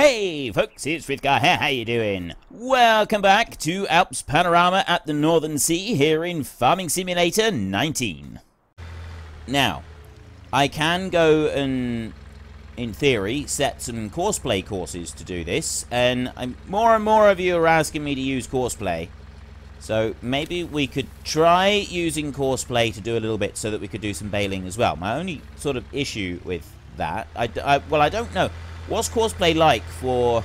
Hey folks, it's Frithgar here, how you doing? Welcome back to Alps Panorama at the Northern Sea here in Farming Simulator 19. Now, I can go and, in theory, set some courseplay courses to do this, and I'm, more and more of you are asking me to use courseplay. So maybe we could try using courseplay to do a little bit so that we could do some baling as well. My only sort of issue with that, I, I well, I don't know. What's courseplay like for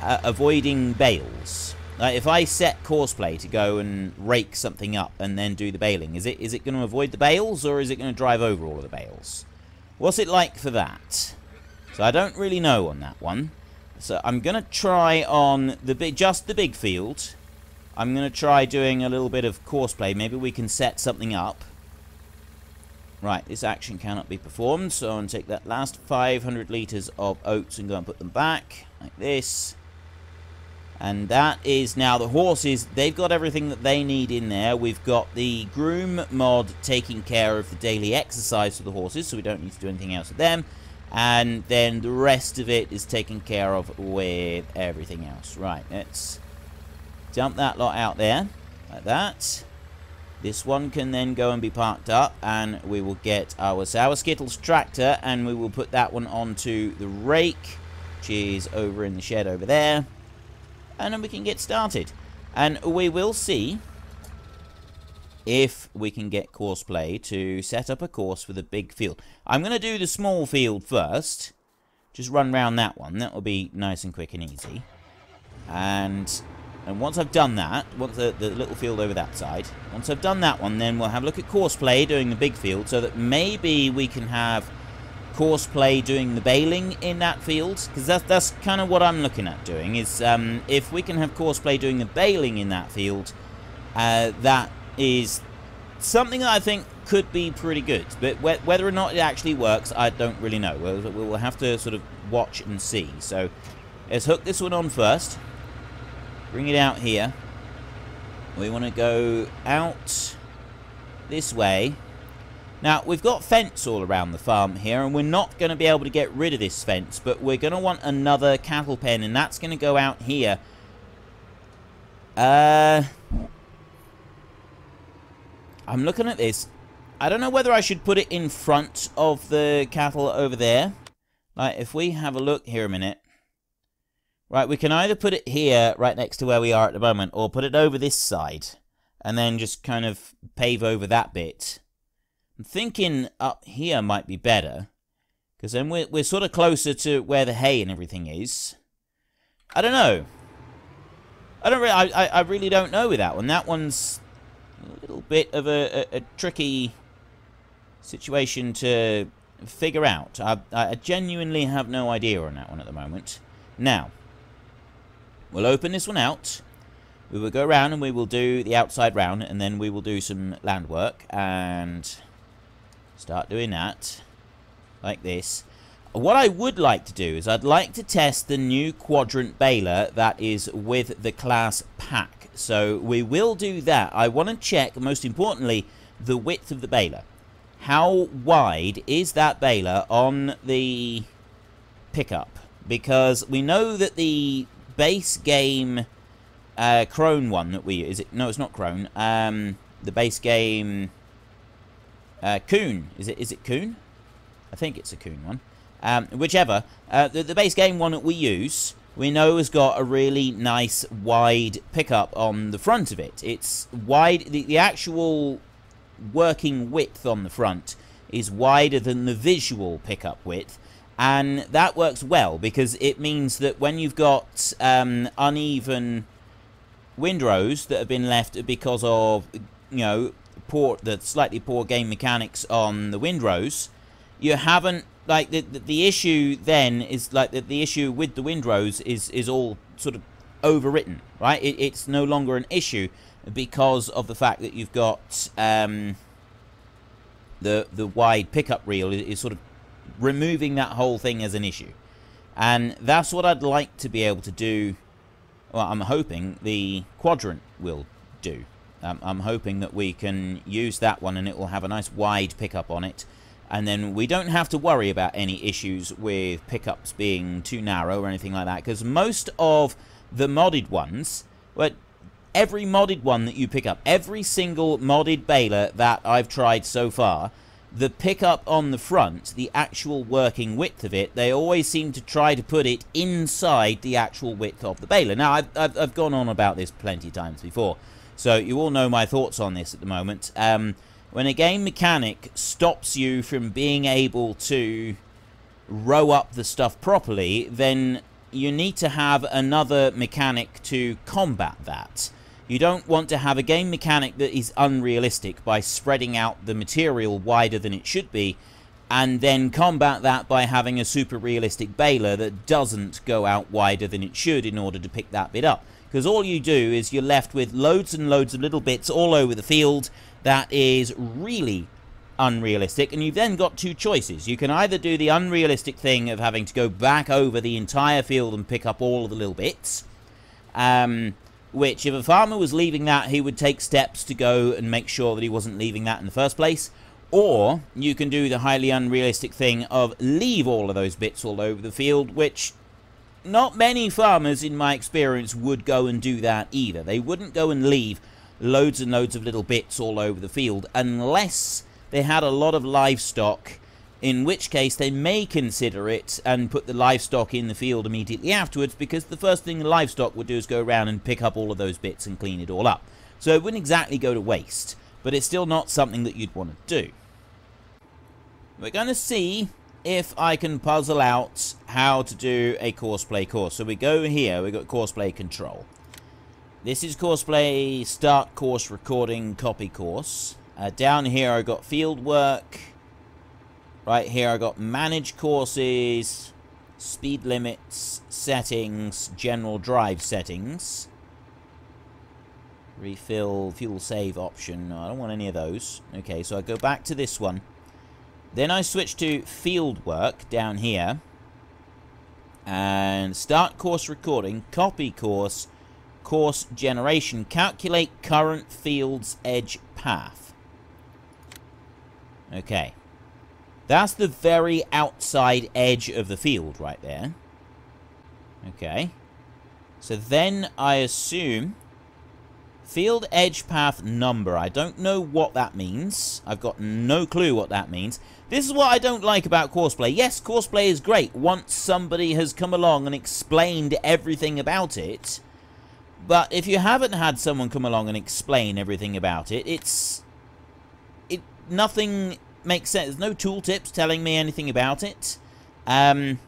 uh, avoiding bales? Like if I set courseplay to go and rake something up and then do the baling, is it is it going to avoid the bales or is it going to drive over all of the bales? What's it like for that? So I don't really know on that one. So I'm going to try on the big, just the big field. I'm going to try doing a little bit of courseplay. Maybe we can set something up Right, this action cannot be performed, so I'm going to take that last 500 litres of oats and go and put them back, like this. And that is now the horses, they've got everything that they need in there. We've got the groom mod taking care of the daily exercise for the horses, so we don't need to do anything else with them. And then the rest of it is taken care of with everything else. Right, let's dump that lot out there, like that. This one can then go and be parked up and we will get our Sour Skittles tractor and we will put that one onto the rake, which is over in the shed over there. And then we can get started. And we will see if we can get courseplay to set up a course for the big field. I'm going to do the small field first. Just run round that one. That will be nice and quick and easy. And and once I've done that, once the, the little field over that side, once I've done that one, then we'll have a look at course play doing the big field so that maybe we can have course play doing the baling in that field. Because that's, that's kind of what I'm looking at doing, is um, if we can have course play doing the baling in that field, uh, that is something that I think could be pretty good. But wh whether or not it actually works, I don't really know. We'll, we'll have to sort of watch and see. So let's hook this one on first. Bring it out here. We want to go out this way. Now, we've got fence all around the farm here, and we're not going to be able to get rid of this fence, but we're going to want another cattle pen, and that's going to go out here. Uh, I'm looking at this. I don't know whether I should put it in front of the cattle over there. Like, if we have a look here a minute. Right, we can either put it here, right next to where we are at the moment, or put it over this side, and then just kind of pave over that bit. I'm thinking up here might be better, because then we're, we're sort of closer to where the hay and everything is. I don't know. I don't really, I, I, really don't know with that one. That one's a little bit of a, a, a tricky situation to figure out. I, I genuinely have no idea on that one at the moment. Now, We'll open this one out. We will go around and we will do the outside round and then we will do some land work and start doing that like this. What I would like to do is I'd like to test the new quadrant baler that is with the Claas pack. So we will do that. I want to check, most importantly, the width of the baler. How wide is that baler on the pickup? Because we know that the base game uh, Krone one that we is it? No, it's not Krone. Um, the base game uh, Kuhn. Is it? Is it Kuhn? I think it's a Kuhn one. Um, whichever. Uh, the, the base game one that we use, we know has got a really nice wide pickup on the front of it. It's wide. The, the actual working width on the front is wider than the visual pickup width and that works well because it means that when you've got um, uneven windrows that have been left because of you know poor the slightly poor game mechanics on the windrows you haven't like the, the, the issue then is like the, the issue with the windrows is is all sort of overwritten right? It, it's no longer an issue because of the fact that you've got um, the the wide pickup reel is, is sort of removing that whole thing as an issue. And that's what I'd like to be able to do. Well, I'm hoping the quadrant will do. Um, I'm hoping that we can use that one and it will have a nice wide pickup on it. And then we don't have to worry about any issues with pickups being too narrow or anything like that. Because most of the modded ones, well, every modded one that you pick up, every single modded baler that I've tried so far, the pickup on the front, the actual working width of it, they always seem to try to put it inside the actual width of the baler. Now, I've, I've, I've gone on about this plenty of times before, so you all know my thoughts on this at the moment. Um, when a game mechanic stops you from being able to row up the stuff properly, then you need to have another mechanic to combat that. You don't want to have a game mechanic that is unrealistic by spreading out the material wider than it should be, and then combat that by having a super realistic baler that doesn't go out wider than it should in order to pick that bit up. Because all you do is you're left with loads and loads of little bits all over the field that is really unrealistic, and you've then got two choices. You can either do the unrealistic thing of having to go back over the entire field and pick up all of the little bits, um, which if a farmer was leaving that, he would take steps to go and make sure that he wasn't leaving that in the first place. Or you can do the highly unrealistic thing of leave all of those bits all over the field, which not many farmers, in my experience, would go and do that either. They wouldn't go and leave loads and loads of little bits all over the field unless they had a lot of livestock in which case they may consider it and put the livestock in the field immediately afterwards because the first thing the livestock would do is go around and pick up all of those bits and clean it all up. So it wouldn't exactly go to waste, but it's still not something that you'd want to do. We're going to see if I can puzzle out how to do a courseplay course. So we go here, we've got courseplay control. This is courseplay start course recording copy course. Uh, down here I've got field work, Right here I got manage courses, speed limits, settings, general drive settings. Refill, fuel save option. No, I don't want any of those. Okay, so I go back to this one. Then I switch to field work down here. And start course recording, copy course, course generation, calculate current field's edge path. Okay. That's the very outside edge of the field right there. Okay. So then I assume field edge path number. I don't know what that means. I've got no clue what that means. This is what I don't like about courseplay. Yes, courseplay is great once somebody has come along and explained everything about it. But if you haven't had someone come along and explain everything about it, it's... It, nothing makes sense. There's no tooltips telling me anything about it. Um,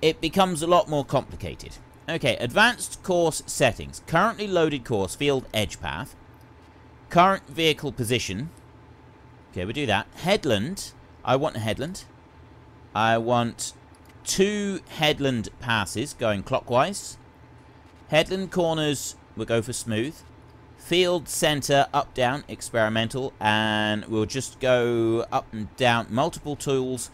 it becomes a lot more complicated. Okay, advanced course settings. Currently loaded course, field edge path. Current vehicle position. Okay, we do that. Headland. I want a headland. I want two headland passes going clockwise. Headland corners, we'll go for smooth field, center, up, down, experimental, and we'll just go up and down, multiple tools.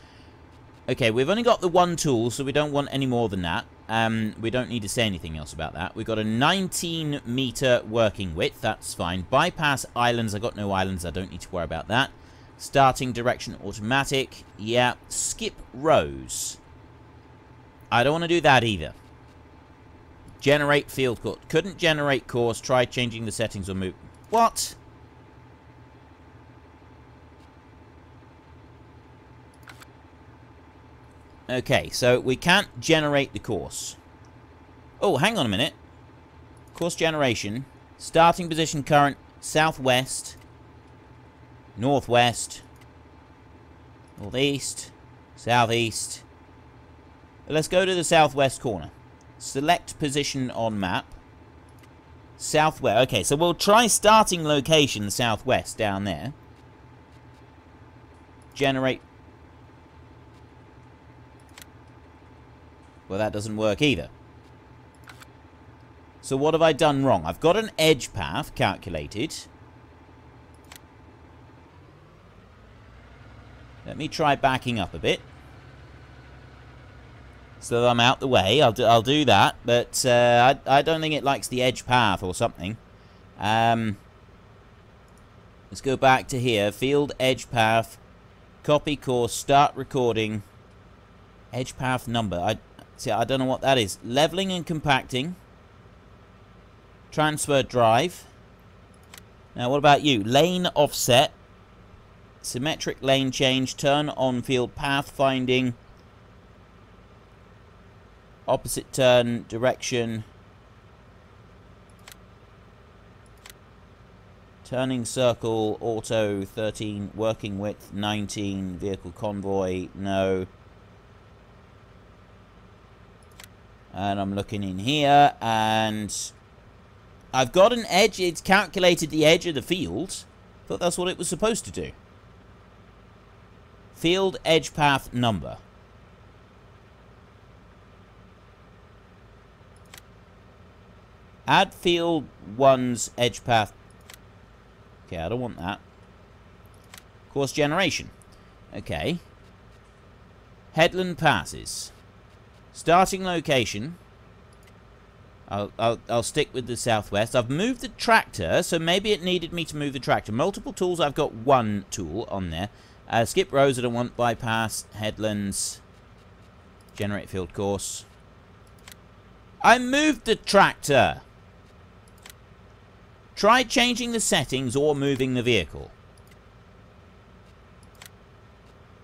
Okay, we've only got the one tool, so we don't want any more than that. Um, we don't need to say anything else about that. We've got a 19 meter working width, that's fine. Bypass islands, i got no islands, I don't need to worry about that. Starting direction automatic, yeah. Skip rows. I don't want to do that either. Generate field course. Couldn't generate course. Try changing the settings or move. What? Okay, so we can't generate the course. Oh, hang on a minute. Course generation. Starting position current southwest. Northwest. Northeast. Southeast. Let's go to the southwest corner. Select position on map. Southwest. Okay, so we'll try starting location southwest down there. Generate. Well, that doesn't work either. So what have I done wrong? I've got an edge path calculated. Let me try backing up a bit so that I'm out the way. I'll do, I'll do that, but uh, I, I don't think it likes the edge path or something. Um, Let's go back to here. Field edge path. Copy course. Start recording. Edge path number. I see. I don't know what that is. Leveling and compacting. Transfer drive. Now, what about you? Lane offset. Symmetric lane change. Turn on field path finding. Opposite turn direction. Turning circle, auto 13, working width 19, vehicle convoy, no. And I'm looking in here, and I've got an edge. It's calculated the edge of the field. Thought that's what it was supposed to do. Field edge path number. Add field 1's edge path. Okay, I don't want that. Course generation. Okay. Headland passes. Starting location. I'll, I'll, I'll stick with the southwest. I've moved the tractor, so maybe it needed me to move the tractor. Multiple tools, I've got one tool on there. Uh, skip rows, I don't want bypass, headlands, generate field course. I moved the tractor. Try changing the settings or moving the vehicle.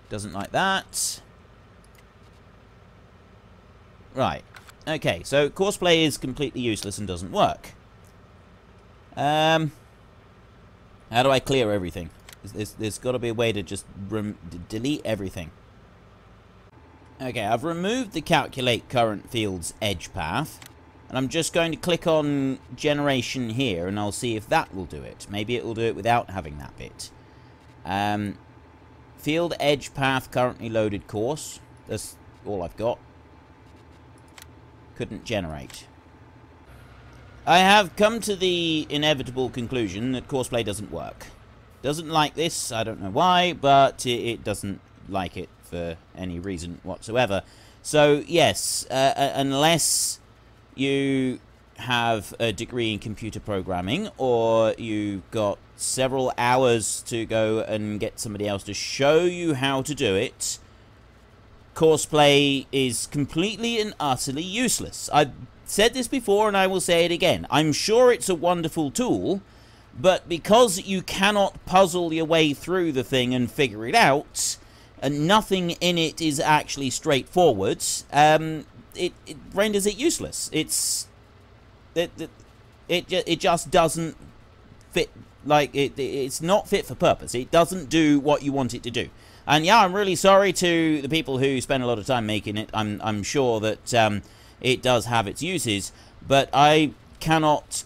Doesn't like that. Right. Okay, so courseplay is completely useless and doesn't work. Um, how do I clear everything? There's, there's got to be a way to just delete everything. Okay, I've removed the calculate current field's edge path. And I'm just going to click on generation here and I'll see if that will do it. Maybe it will do it without having that bit. Um, field edge path currently loaded course. That's all I've got couldn't generate. I have come to the inevitable conclusion that Courseplay doesn't work. Doesn't like this, I don't know why, but it, doesn't like it for any reason whatsoever. So, yes, uh, uh, unless you have a degree in computer programming or you've got several hours to go and get somebody else to show you how to do it, Courseplay is completely and utterly useless. I've said this before and I will say it again. I'm sure it's a wonderful tool, but because you cannot puzzle your way through the thing and figure it out, and nothing in it is actually straightforward, um, it, it renders it useless. It's it it it, it just doesn't fit like it it's not fit for purpose. It doesn't do what you want it to do. And yeah, I'm really sorry to the people who spend a lot of time making it. I'm, I'm sure that um, it does have its uses, but I cannot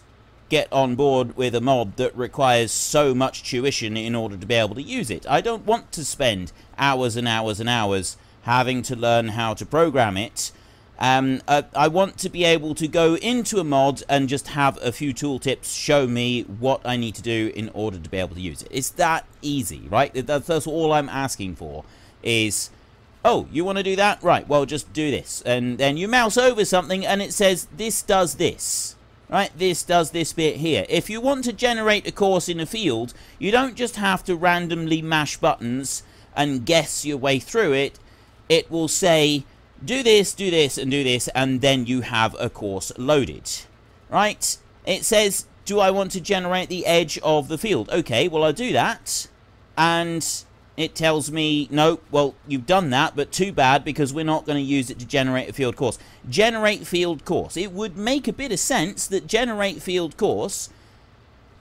get on board with a mod that requires so much tuition in order to be able to use it. I don't want to spend hours and hours and hours having to learn how to program it um, uh, I want to be able to go into a mod and just have a few tooltips show me what I need to do in order to be able to use it. It's that easy, right? That's, that's all I'm asking for is, oh, you want to do that? Right, well, just do this. And then you mouse over something and it says, this does this. Right, this does this bit here. If you want to generate a course in a field, you don't just have to randomly mash buttons and guess your way through it. It will say, do this, do this, and do this, and then you have a course loaded. Right? It says, do I want to generate the edge of the field? Okay, well, I'll do that. And it tells me, no, well, you've done that, but too bad, because we're not going to use it to generate a field course. Generate field course. It would make a bit of sense that generate field course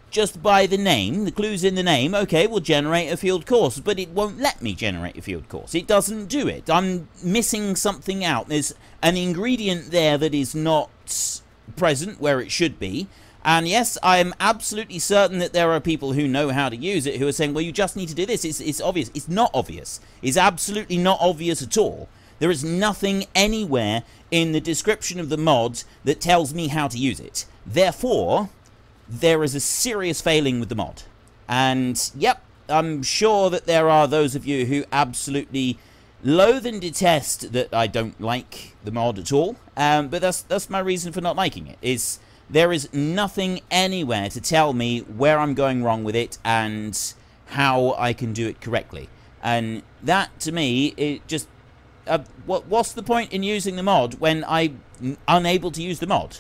just by the name, the clues in the name, okay, we'll generate a field course, but it won't let me generate a field course. It doesn't do it. I'm missing something out. There's an ingredient there that is not present where it should be. And yes, I am absolutely certain that there are people who know how to use it who are saying, well, you just need to do this. It's, it's obvious. It's not obvious. It's absolutely not obvious at all. There is nothing anywhere in the description of the mod that tells me how to use it. Therefore, there is a serious failing with the mod. And, yep, I'm sure that there are those of you who absolutely loathe and detest that I don't like the mod at all. Um, but that's that's my reason for not liking it. Is There is nothing anywhere to tell me where I'm going wrong with it and how I can do it correctly. And that, to me, it just... Uh, what, what's the point in using the mod when I'm unable to use the mod?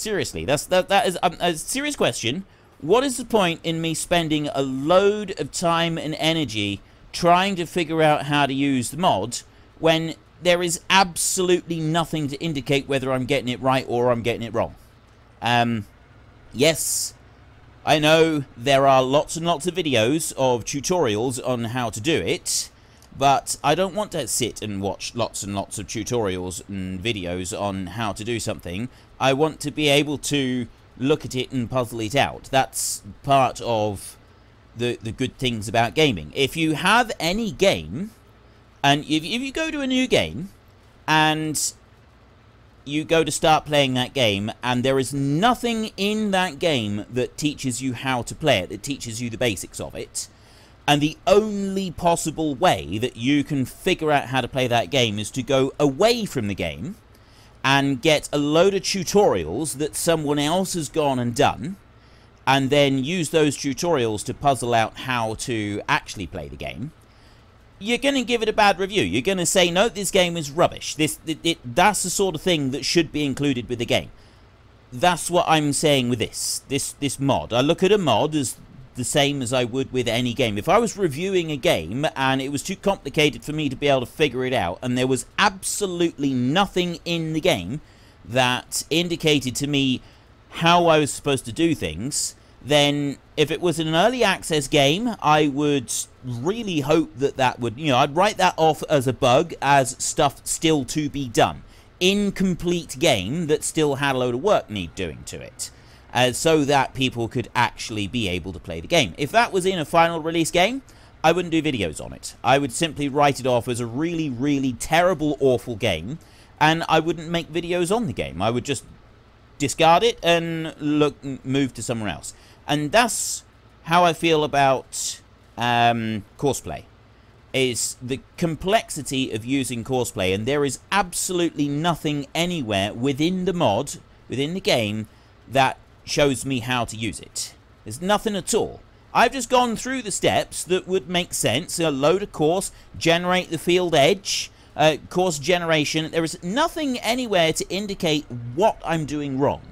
Seriously, that's that, that is um, a serious question. What is the point in me spending a load of time and energy trying to figure out how to use the mod when there is absolutely nothing to indicate whether I'm getting it right or I'm getting it wrong? Um, yes, I know there are lots and lots of videos of tutorials on how to do it, but I don't want to sit and watch lots and lots of tutorials and videos on how to do something. I want to be able to look at it and puzzle it out. That's part of the, the good things about gaming. If you have any game, and if, if you go to a new game, and you go to start playing that game and there is nothing in that game that teaches you how to play it, that teaches you the basics of it. And the only possible way that you can figure out how to play that game is to go away from the game and get a load of tutorials that someone else has gone and done and then use those tutorials to puzzle out how to actually play the game you're going to give it a bad review. You're going to say, no, this game is rubbish. This, it, it, That's the sort of thing that should be included with the game. That's what I'm saying with this, this, this mod. I look at a mod as the same as I would with any game. If I was reviewing a game and it was too complicated for me to be able to figure it out, and there was absolutely nothing in the game that indicated to me how I was supposed to do things, then if it was an early access game, I would really hope that that would, you know, I'd write that off as a bug, as stuff still to be done. Incomplete game that still had a load of work need doing to it. Uh, so that people could actually be able to play the game. If that was in a final release game, I wouldn't do videos on it. I would simply write it off as a really, really terrible, awful game, and I wouldn't make videos on the game. I would just discard it and look move to somewhere else. And that's how I feel about um, courseplay. Is the complexity of using courseplay, and there is absolutely nothing anywhere within the mod, within the game, that shows me how to use it. There's nothing at all. I've just gone through the steps that would make sense. A load of course, generate the field edge, uh, course generation. There is nothing anywhere to indicate what I'm doing wrong.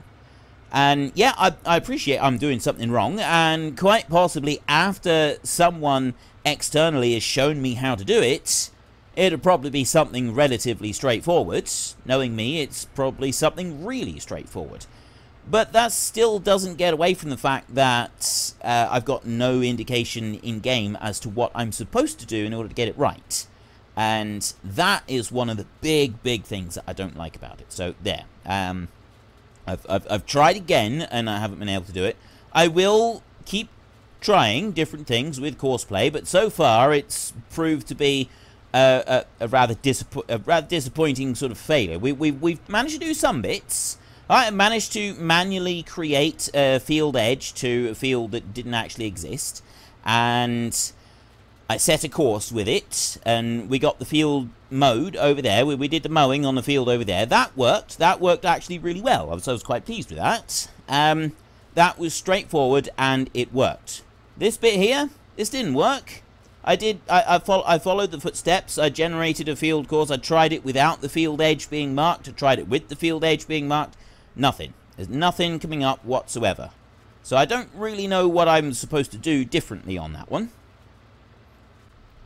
And yeah, I, I appreciate I'm doing something wrong, and quite possibly after someone externally has shown me how to do it, it'll probably be something relatively straightforward. Knowing me, it's probably something really straightforward. But that still doesn't get away from the fact that uh, I've got no indication in-game as to what I'm supposed to do in order to get it right. And that is one of the big, big things that I don't like about it. So, there. Um, I've, I've, I've tried again, and I haven't been able to do it. I will keep trying different things with courseplay, but so far it's proved to be a, a, a rather, a rather disappointing sort of failure. We, we, we've managed to do some bits. I managed to manually create a field edge to a field that didn't actually exist, and I set a course with it, and we got the field mowed over there. We, we did the mowing on the field over there. That worked. That worked actually really well. I was, I was quite pleased with that. Um, that was straightforward, and it worked. This bit here, this didn't work. I did. I, I, fo I followed the footsteps. I generated a field course. I tried it without the field edge being marked. I tried it with the field edge being marked. Nothing. There's nothing coming up whatsoever. So I don't really know what I'm supposed to do differently on that one.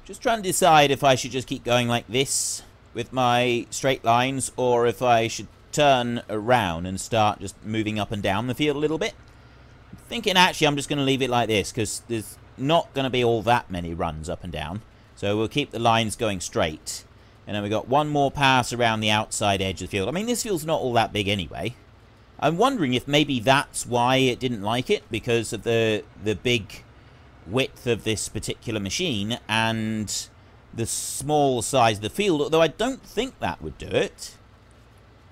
Just trying to decide if I should just keep going like this with my straight lines or if I should turn around and start just moving up and down the field a little bit. I'm thinking actually I'm just going to leave it like this because there's not going to be all that many runs up and down. So we'll keep the lines going straight. And then we've got one more pass around the outside edge of the field. I mean, this field's not all that big anyway. I'm wondering if maybe that's why it didn't like it, because of the the big width of this particular machine and the small size of the field, although I don't think that would do it.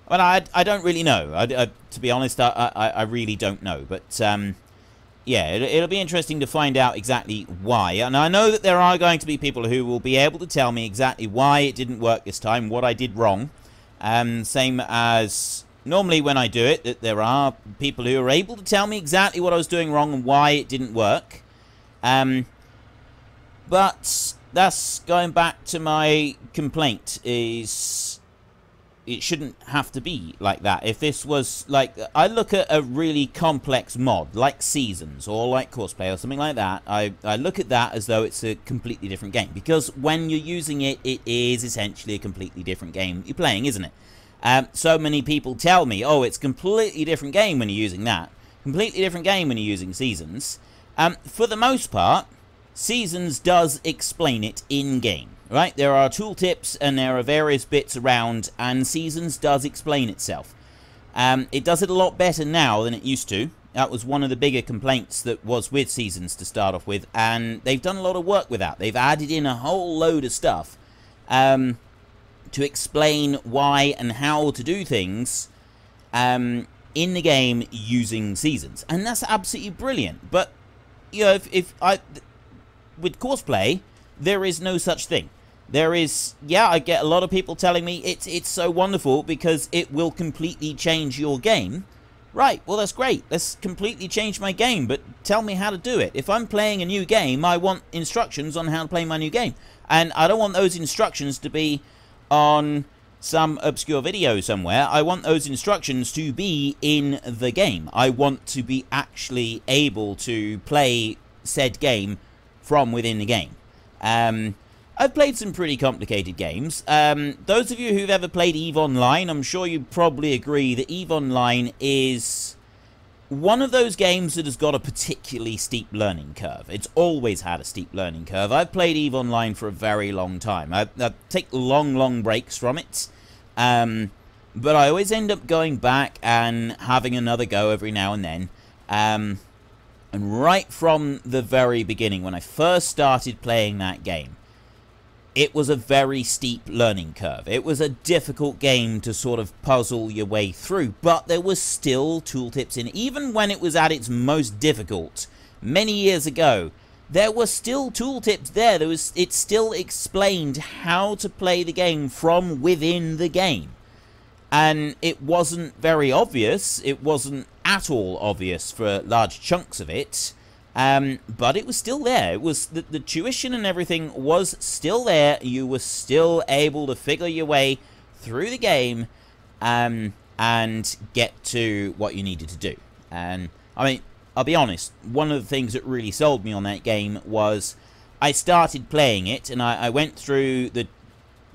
Well, I, I don't really know. I, I, to be honest, I, I, I, really don't know. But, um, yeah, it, it'll be interesting to find out exactly why. And I know that there are going to be people who will be able to tell me exactly why it didn't work this time, what I did wrong. Um, same as normally when I do it, that there are people who are able to tell me exactly what I was doing wrong and why it didn't work. Um, but that's going back to my complaint is it shouldn't have to be like that. If this was like, I look at a really complex mod, like Seasons or like Courseplay or something like that, I, I look at that as though it's a completely different game. Because when you're using it, it is essentially a completely different game you're playing, isn't it? Um, so many people tell me, oh, it's completely different game when you're using that. Completely different game when you're using Seasons. Um, for the most part, Seasons does explain it in-game. Right, there are tooltips and there are various bits around, and Seasons does explain itself. Um, it does it a lot better now than it used to. That was one of the bigger complaints that was with Seasons to start off with, and they've done a lot of work with that. They've added in a whole load of stuff um, to explain why and how to do things um, in the game using Seasons, and that's absolutely brilliant. But you know, if, if I with Courseplay, there is no such thing. There is, yeah, I get a lot of people telling me it's it's so wonderful because it will completely change your game. Right, well that's great. Let's completely change my game, but tell me how to do it. If I'm playing a new game, I want instructions on how to play my new game. And I don't want those instructions to be on some obscure video somewhere. I want those instructions to be in the game. I want to be actually able to play said game from within the game. Um, I've played some pretty complicated games. Um, those of you who've ever played EVE Online, I'm sure you probably agree that EVE Online is one of those games that has got a particularly steep learning curve. It's always had a steep learning curve. I've played EVE Online for a very long time. I, I take long, long breaks from it. Um, but I always end up going back and having another go every now and then. Um, and right from the very beginning, when I first started playing that game, it was a very steep learning curve. It was a difficult game to sort of puzzle your way through, but there was still tooltips in. Even when it was at its most difficult, many years ago, there were still tooltips there. There was it still explained how to play the game from within the game. And it wasn't very obvious. It wasn't at all obvious for large chunks of it. Um, but it was still there. It was the, the tuition and everything was still there. You were still able to figure your way through the game um, and get to what you needed to do. And I mean, I'll be honest. One of the things that really sold me on that game was I started playing it and I, I went through the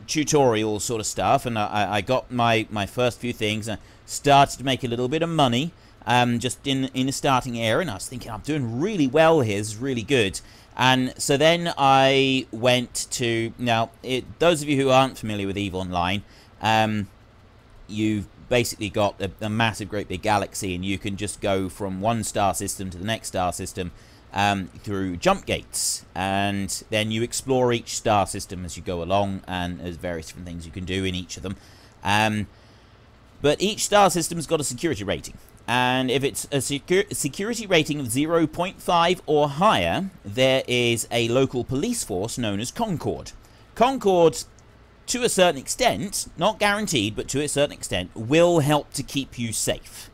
tutorial sort of stuff and I, I got my my first few things. and started to make a little bit of money um, just in in the starting area, and I was thinking I'm doing really well here. Is really good. And so then I went to now. It, those of you who aren't familiar with Eve Online, um, you've basically got a, a, massive, great big galaxy, and you can just go from one star system to the next star system um, through jump gates, and then you explore each star system as you go along, and there's various different things you can do in each of them. Um, but each star system's got a security rating. And if it's a secu security rating of 0.5 or higher, there is a local police force known as Concord. Concord, to a certain extent, not guaranteed, but to a certain extent, will help to keep you safe.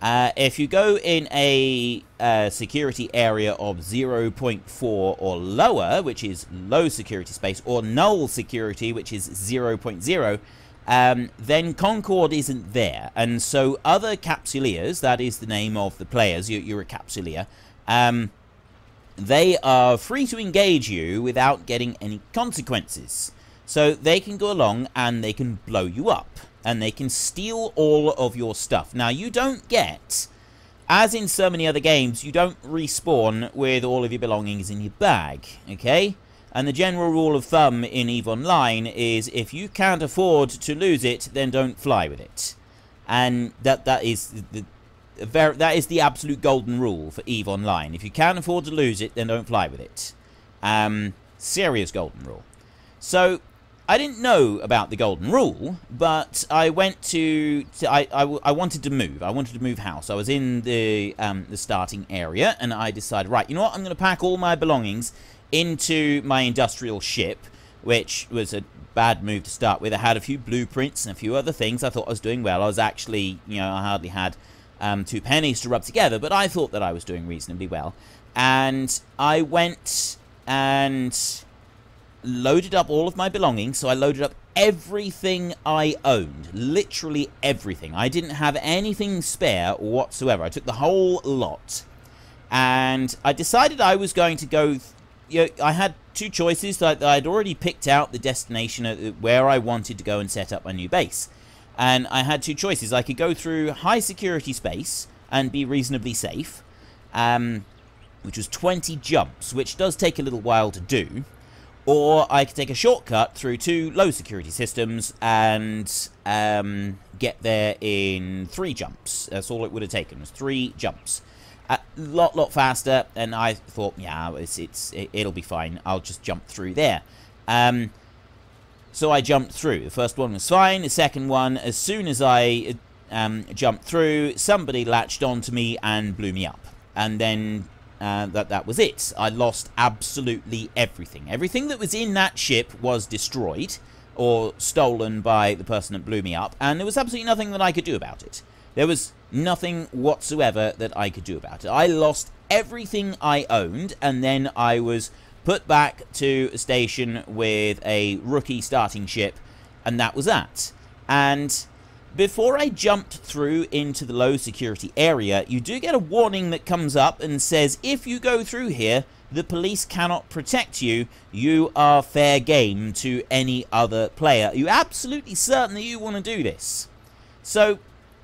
Uh, if you go in a uh, security area of 0.4 or lower, which is low security space, or null security, which is 0.0, um, then Concord isn't there. And so other Capsuleers, that is the name of the players, you're, you're a Capsuleer, um, they are free to engage you without getting any consequences. So they can go along and they can blow you up. And they can steal all of your stuff. Now, you don't get, as in so many other games, you don't respawn with all of your belongings in your bag, okay? And the general rule of thumb in EVE Online is if you can't afford to lose it, then don't fly with it. And that that is the very, that is the absolute golden rule for EVE Online. If you can't afford to lose it, then don't fly with it. Um, serious golden rule. So I didn't know about the golden rule, but I went to, to I, I, I, wanted to move. I wanted to move house. I was in the um, the starting area, and I decided, right, you know what? I'm going to pack all my belongings into my industrial ship which was a bad move to start with. I had a few blueprints and a few other things. I thought I was doing well. I was actually, you know, I hardly had um, two pennies to rub together, but I thought that I was doing reasonably well. And I went and loaded up all of my belongings. So I loaded up everything I owned. Literally everything. I didn't have anything spare whatsoever. I took the whole lot. And I decided I was going to go... You know, I had two choices. I, I'd already picked out the destination where I wanted to go and set up my new base. And I had two choices. I could go through high security space and be reasonably safe. Um, which was 20 jumps, which does take a little while to do. Or I could take a shortcut through two low security systems and um, get there in three jumps. That's all it would have taken, was three jumps. A lot, lot faster, and I thought, yeah, it's, it's, it'll be fine. I'll just jump through there. Um, so I jumped through. The first one was fine. The second one, as soon as I um, jumped through, somebody latched onto me and blew me up. And then uh, that that was it. I lost absolutely everything. Everything that was in that ship was destroyed or stolen by the person that blew me up, and there was absolutely nothing that I could do about it. There was nothing whatsoever that I could do about it. I lost everything I owned, and then I was put back to a station with a rookie starting ship, and that was that. And before I jumped through into the low security area, you do get a warning that comes up and says if you go through here, the police cannot protect you. You are fair game to any other player. Are you absolutely certain that you want to do this? So,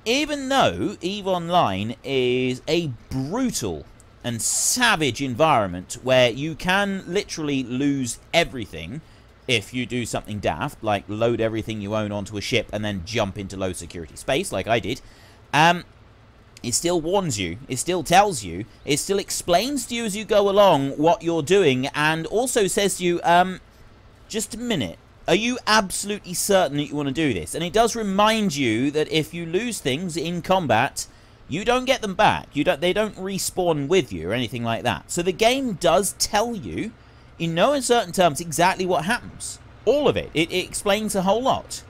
even though EVE Online is a brutal and savage environment where you can literally lose everything, if you do something daft, like load everything you own onto a ship and then jump into low security space, like I did, um, it still warns you, it still tells you, it still explains to you as you go along what you're doing, and also says to you, um, just a minute, are you absolutely certain that you want to do this? And it does remind you that if you lose things in combat, you don't get them back. You don't. They don't respawn with you or anything like that. So the game does tell you in no uncertain terms exactly what happens. All of it. It, it explains a whole lot.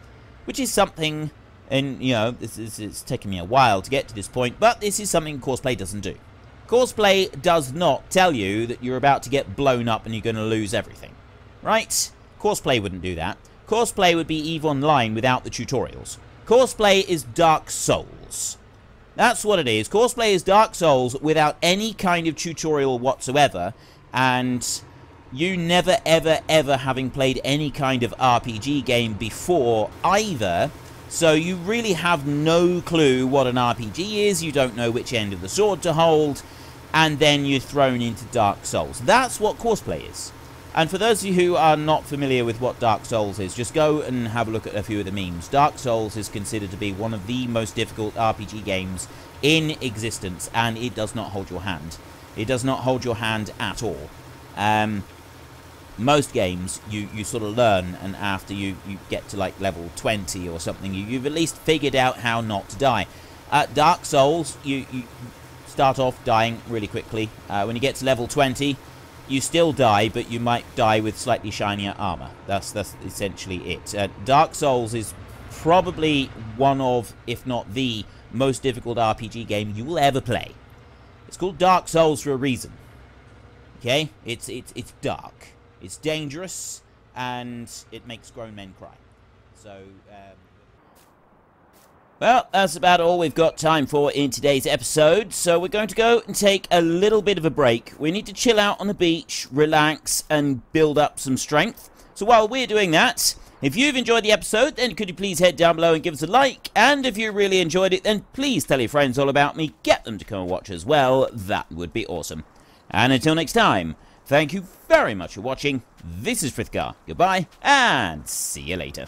Which is something, and you know, this is it's taken me a while to get to this point, but this is something Courseplay doesn't do. Courseplay does not tell you that you're about to get blown up and you're going to lose everything. Right? Courseplay wouldn't do that. Courseplay would be EVE Online without the tutorials. Courseplay is Dark Souls. That's what it is. Courseplay is Dark Souls without any kind of tutorial whatsoever, and you never ever ever having played any kind of RPG game before either, so you really have no clue what an RPG is, you don't know which end of the sword to hold, and then you're thrown into Dark Souls. That's what Courseplay is. And for those of you who are not familiar with what Dark Souls is, just go and have a look at a few of the memes. Dark Souls is considered to be one of the most difficult RPG games in existence, and it does not hold your hand. It does not hold your hand at all. Um, most games you, you sort of learn and after you, you get to like level 20 or something you, you've at least figured out how not to die uh, Dark Souls you, you start off dying really quickly uh, when you get to level 20 you still die but you might die with slightly shinier armor. That's that's essentially it. Uh, Dark Souls is probably one of if not the most difficult RPG game you will ever play. It's called Dark Souls for a reason. Okay? It's it's it's dark. It's dangerous, and it makes grown men cry. So, um, well, that's about all we've got time for in today's episode. So we're going to go and take a little bit of a break. We need to chill out on the beach, relax, and build up some strength. So while we're doing that, if you've enjoyed the episode, then could you please head down below and give us a like? And if you really enjoyed it, then please tell your friends all about me. Get them to come and watch as well. That would be awesome. And until next time, Thank you very much for watching. This is Frithgar. Goodbye, and see you later.